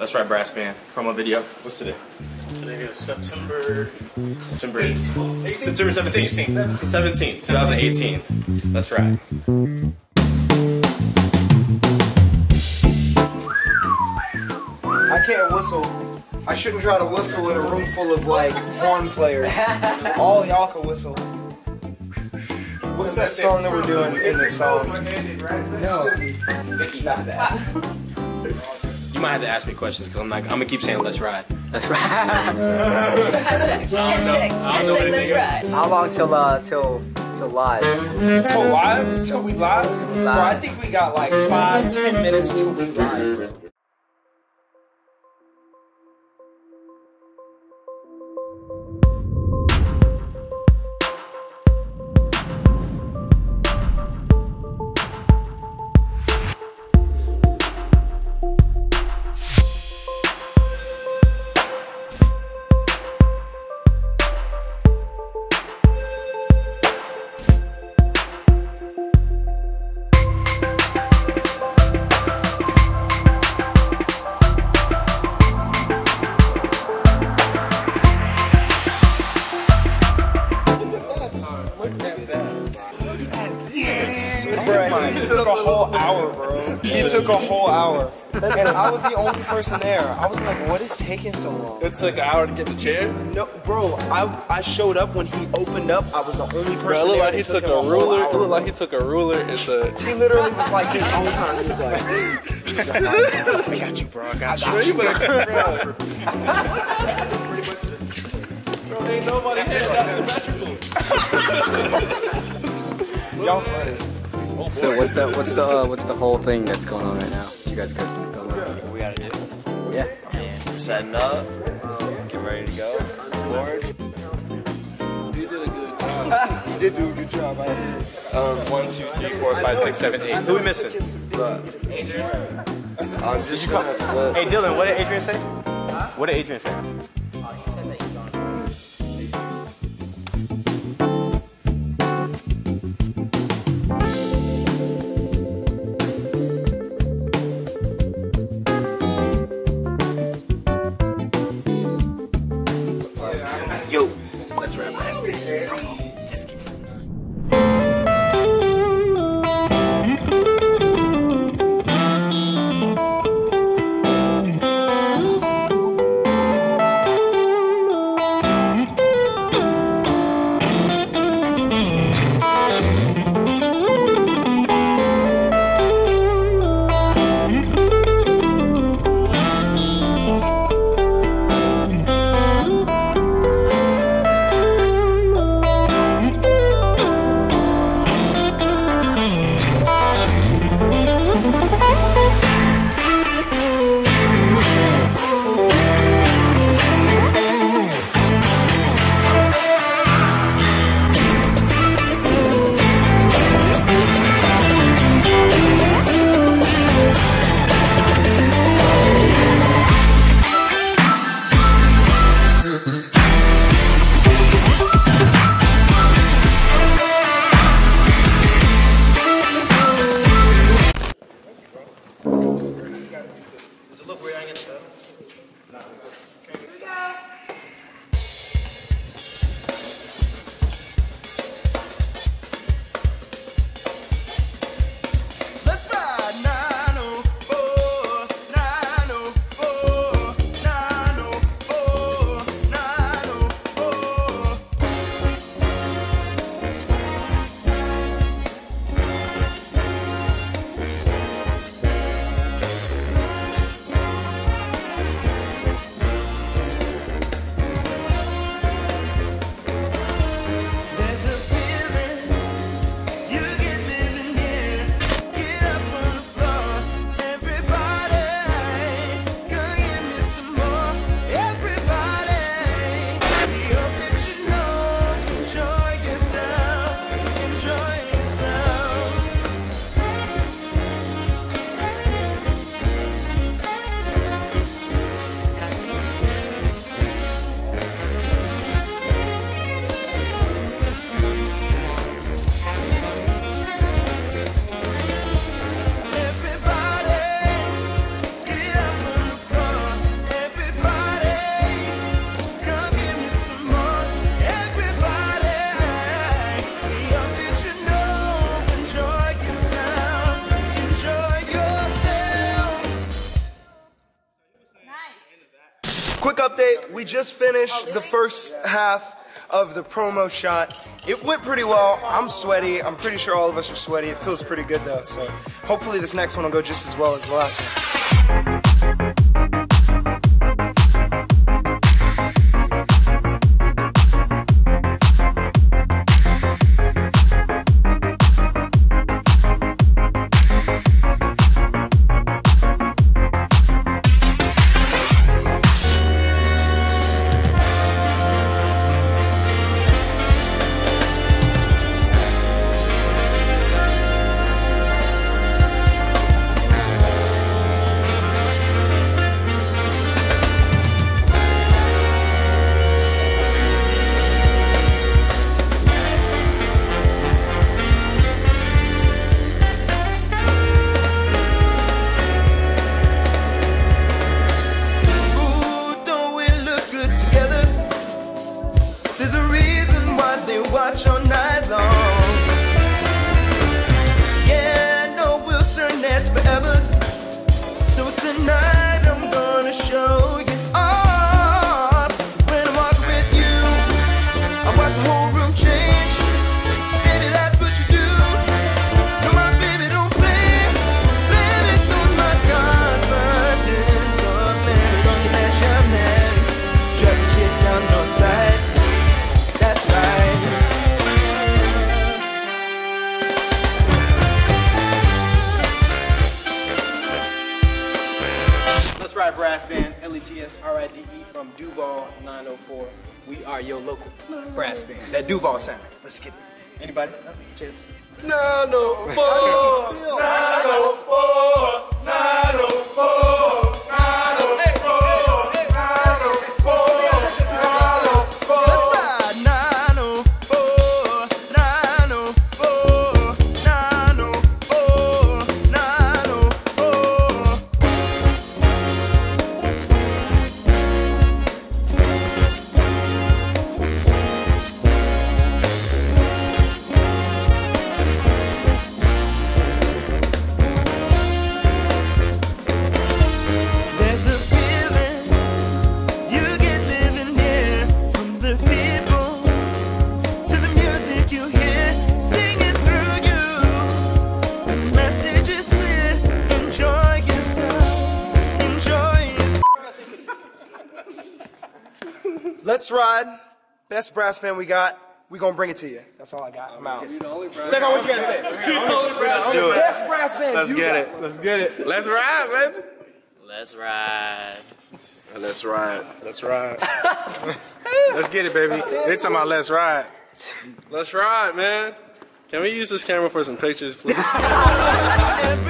Let's Ride Brass Band promo video. What's today? Today is September September 18th. September 17th. 17th, 2018. Let's ride. I can't whistle. I shouldn't try to whistle in a room full of like horn players. All y'all can whistle. What's that song that we're doing in this song? No. Vicky, not that. You might have to ask me questions because I'm like, I'm gonna keep saying let's ride. That's right. Hashtag. Hashtag. I don't know Hashtag let's ride. How long till uh till till live? Till live? Till we live? Bro, I think we got like five, ten minutes till we live. Bro. Bruh, he took a whole hour, bro. He took a whole hour. And I was the only person there. I was like, what is taking so long? It took an hour to get the chair. No, bro, I, I showed up when he opened up. I was the only person Bro, it looked there. like he It took him a whole ruler. It looked like he took a ruler and said, He literally was like this whole time. He was like, I got you, bro. I got you. "Bro, you better bro. Bro, ain't nobody said that's symmetrical. y'all funny. So what's the what's the uh, what's the whole thing that's going on right now? You guys got going on? we gotta do. Yeah. We're setting up. Get ready to go. Board. You did a good job. You did do a good job. I Um, one, two, three, four, five, six, seven, eight. Who we missing? I'm just gonna flip. Hey, Dylan, what did Adrian say? What did Adrian say? Let's rap brass band. We just finished oh, the first half of the promo shot. It went pretty well. I'm sweaty. I'm pretty sure all of us are sweaty. It feels pretty good though. So hopefully this next one will go just as well as the last one. 904. We are your local brass band. That Duval sound. Let's get it. Anybody? Chips. 904! 904! Yourself. Let's ride. Best brass band we got. We gonna bring it to you. That's all I got. I'm out. Stefan, what you gotta say? Let's do it. Best brass band. Let's get got. it. Let's get it. Let's ride, baby. Let's ride. Let's ride. Let's ride. let's get it, baby. They talking about let's ride. Let's ride, man. Can we use this camera for some pictures, please? Every